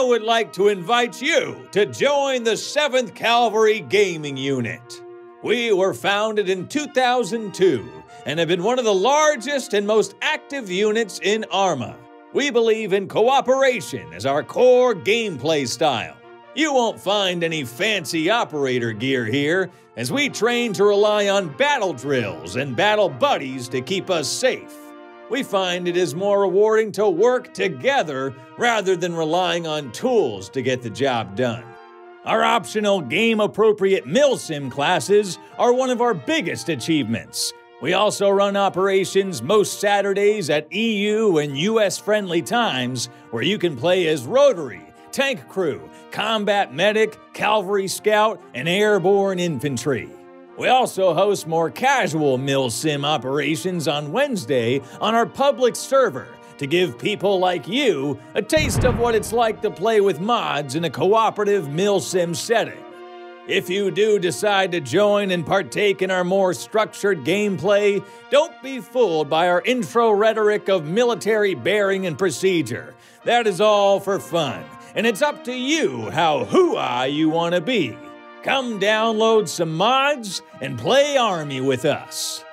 would like to invite you to join the 7th Cavalry Gaming Unit. We were founded in 2002 and have been one of the largest and most active units in ARMA. We believe in cooperation as our core gameplay style. You won't find any fancy operator gear here, as we train to rely on battle drills and battle buddies to keep us safe. We find it is more rewarding to work together rather than relying on tools to get the job done. Our optional game appropriate milsim classes are one of our biggest achievements. We also run operations most Saturdays at EU and US friendly times where you can play as Rotary, Tank Crew, Combat Medic, Cavalry Scout, and Airborne Infantry. We also host more casual milsim operations on Wednesday on our public server to give people like you a taste of what it's like to play with mods in a cooperative milsim setting. If you do decide to join and partake in our more structured gameplay, don't be fooled by our intro rhetoric of military bearing and procedure. That is all for fun, and it's up to you how hooah you want to be. Come download some mods and play Army with us.